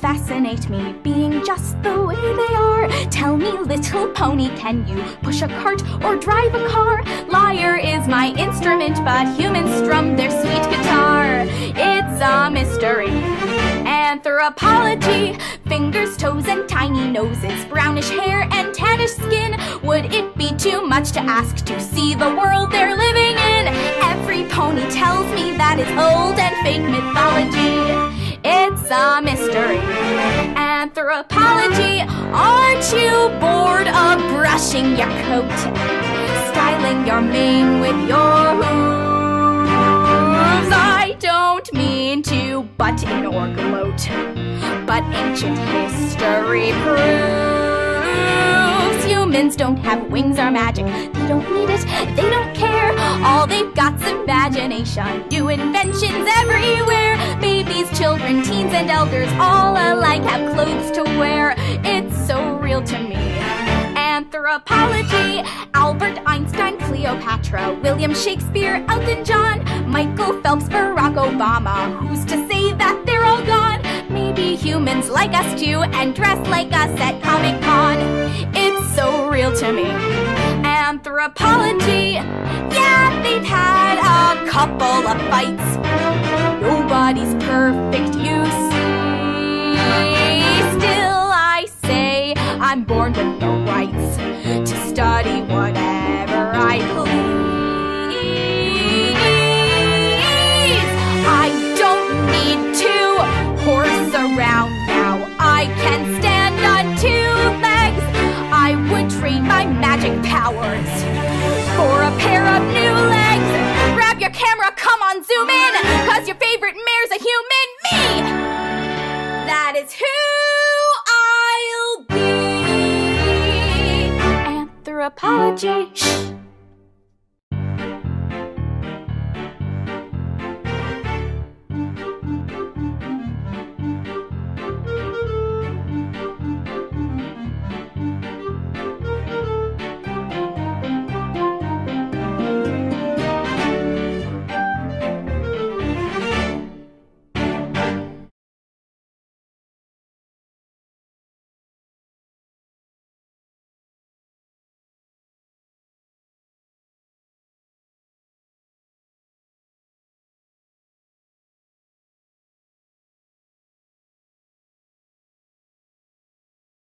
fascinate me, being just the way they are. Tell me, little pony, can you push a cart or drive a car? Lyre is my instrument, but humans strum their sweet guitar. It's a mystery. Anthropology, fingers, toes, and tiny noses, brownish hair and tannish skin. Would it be too much to ask to see the world they're living in? Every pony tells me that it's old and fake mythology. It's a mystery. Anthropology, aren't you bored of brushing your coat? Styling your mane with your hooves. I don't mean to butt in or gloat, but ancient history proves humans don't have wings or magic. They don't need it, they don't care. All they've got's imagination. New inventions everywhere. Children, teens, and elders all alike have clothes to wear. It's so real to me. Anthropology, Albert Einstein, Cleopatra, William Shakespeare, Elton John, Michael Phelps, Barack Obama. Who's to say that they're all gone? Maybe humans like us too and dress like us at Comic Con. It's so real to me. Anthropology, yeah, they've had a couple of fights. Nobody's perfect, you see. Still, I say I'm born with the rights to study whatever I please. I don't need to horse around now. I can stand on two legs. I would trade my magic powers Anthropology.